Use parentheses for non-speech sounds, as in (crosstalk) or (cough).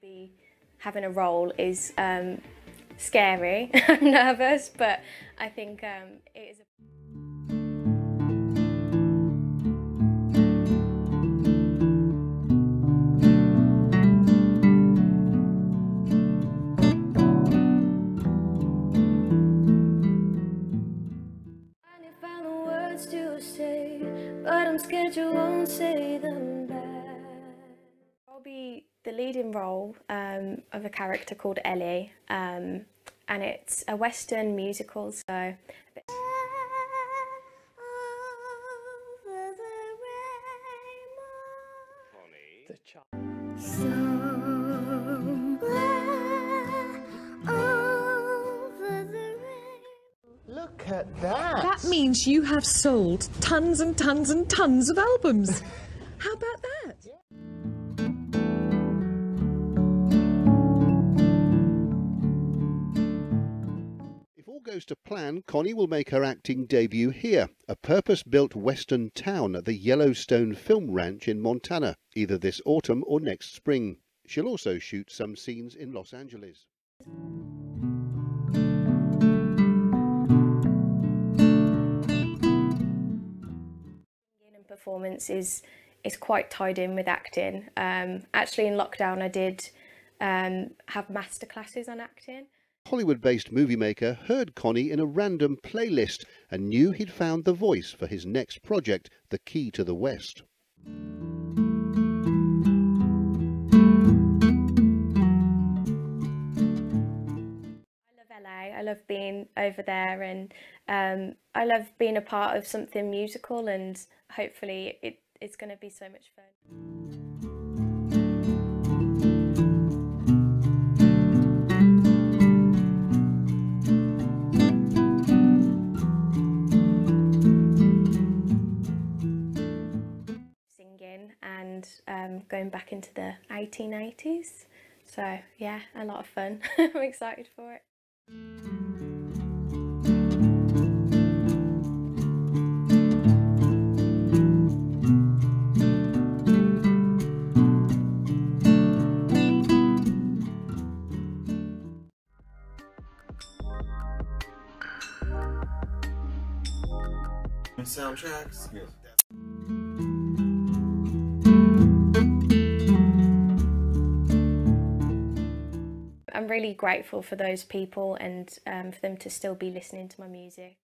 Be having a role is um, scary. (laughs) I'm nervous, but I think um, it is. But I'm scared you won't say them. I'll be the leading role um, of a character called Ellie, um, and it's a Western musical, so The child. Look at that. That means you have sold tons and tons and tons of albums. (laughs) How about that? Goes to plan, Connie will make her acting debut here, a purpose built Western town at the Yellowstone Film Ranch in Montana, either this autumn or next spring. She'll also shoot some scenes in Los Angeles. performance is is quite tied in with acting. Um, actually, in lockdown, I did um, have master classes on acting. Hollywood based movie maker heard Connie in a random playlist and knew he'd found the voice for his next project, The Key to the West. I love LA. I love being over there, and um, I love being a part of something musical. And hopefully, it, it's going to be so much fun. And um, going back into the 1880s. So, yeah, a lot of fun. (laughs) I'm excited for it. Soundtracks? Yes. I'm really grateful for those people and um, for them to still be listening to my music.